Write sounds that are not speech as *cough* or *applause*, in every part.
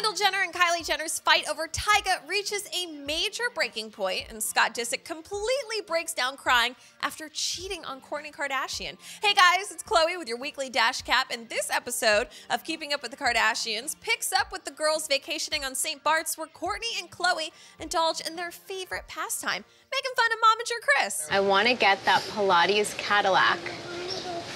Kendall Jenner and Kylie Jenner's fight over Tyga reaches a major breaking point, and Scott Disick completely breaks down crying after cheating on Kourtney Kardashian. Hey guys, it's Chloe with your weekly Dash Cap, and this episode of Keeping Up with the Kardashians picks up with the girls vacationing on St. Bart's, where Kourtney and Khloe indulge in their favorite pastime, making fun of Momager Kris. I want to get that Pilates Cadillac.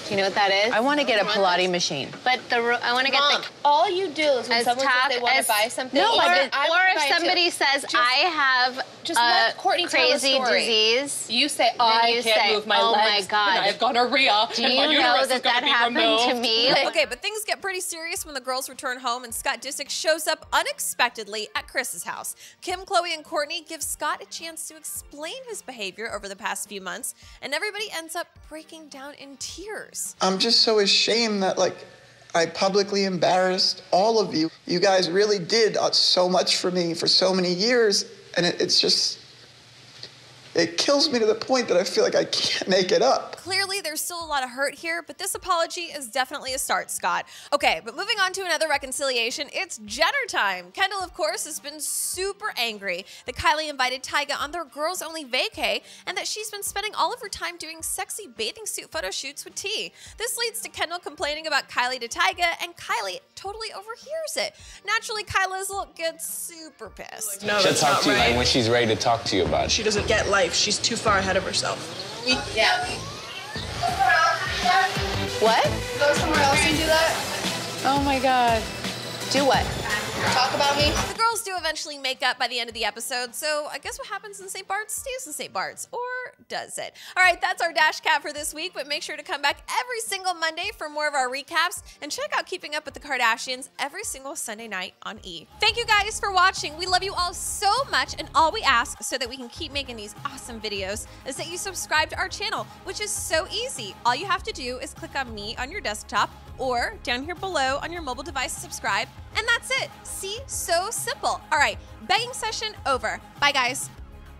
Do you know what that is? I want to get a Pilates machine. But the I want to get Mom, the all you do is when someone top says they want to buy something, No, or, I or if buy it too. somebody says Just- I have just a let Kourtney tell the crazy story. disease. you say I you can't say, move my "Oh my God." I have gonorrhea, Do and you my know that that happened removed. to me? Okay, but things get pretty serious when the girls return home and Scott Disick shows up unexpectedly at Kris's house. Kim, Khloe, and Kourtney give Scott a chance to explain his behavior over the past few months, and everybody ends up breaking down in tears. I'm just so ashamed that like I publicly embarrassed all of you. You guys really did uh, so much for me for so many years, and it, it's just it kills me to the point that I feel like I can't *laughs* make it up. Clearly, there's still a lot of hurt here, but this apology is definitely a start, Scott. Okay, but moving on to another reconciliation, it's Jenner time. Kendall, of course, has been super angry that Kylie invited Tyga on their girls only vacay and that she's been spending all of her time doing sexy bathing suit photo shoots with T. This leads to Kendall complaining about Kylie to Tyga, and Kylie totally overhears it. Naturally, Kylie's look gets super pissed. No, She'll talk to you like when she's ready to talk to you about it. She doesn't get life. She's too far ahead of herself. Yeah. What? Go somewhere else and do that. Oh my God. Do what? Talk about me. The girls do eventually make up by the end of the episode, so I guess what happens in St. Bart's stays in St. Bart's, or does it? All right, that's our Dash Cap for this week, but make sure to come back every single Monday for more of our recaps and check out Keeping Up with the Kardashians every single Sunday night on E. Thank you guys for watching. We love you all so much, and all we ask so that we can keep making these awesome videos is that you subscribe to our channel, which is so easy. All you have to do is click on me on your desktop or down here below on your mobile device, subscribe, and that's it. See, so simple. All right, begging session over. Bye, guys.